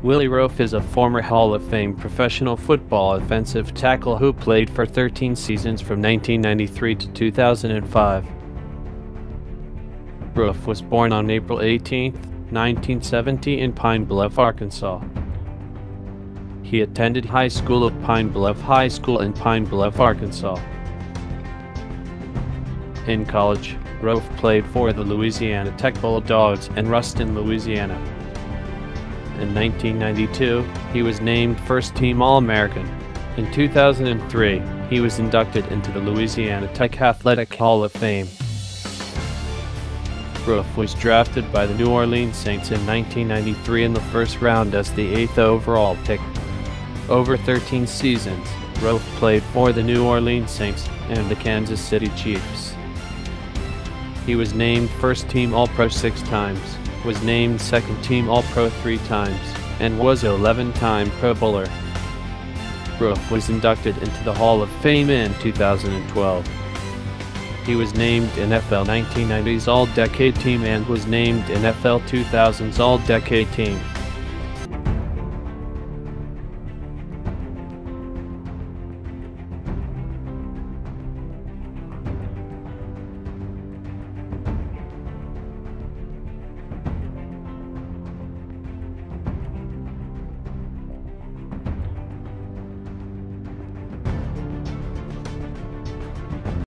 Willie Roaf is a former Hall of Fame professional football offensive tackle who played for 13 seasons from 1993 to 2005. Roaf was born on April 18, 1970 in Pine Bluff, Arkansas. He attended high school at Pine Bluff High School in Pine Bluff, Arkansas. In college, Roaf played for the Louisiana Tech Bulldogs and Ruston, Louisiana. In 1992, he was named First Team All-American. In 2003, he was inducted into the Louisiana Tech Athletic Hall of Fame. Roaf was drafted by the New Orleans Saints in 1993 in the first round as the eighth overall pick. Over 13 seasons, Roaf played for the New Orleans Saints and the Kansas City Chiefs. He was named first team All Pro six times, was named second team All Pro three times, and was 11 time Pro Bowler. Roaf was inducted into the Hall of Fame in 2012. He was named NFL 1990s All Decade Team and was named in NFL 2000's All Decade Team.